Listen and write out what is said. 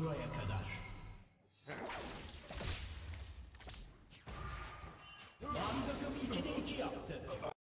destroy